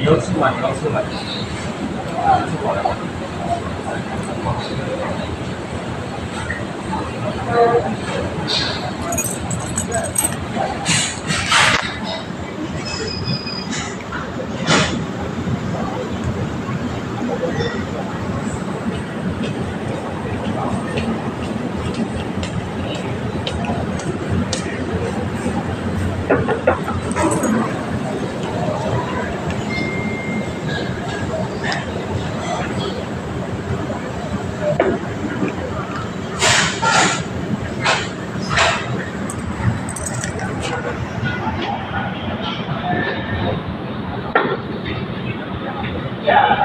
你要吃吗？你要吃吗？吃好了吗？Thank you. Yeah.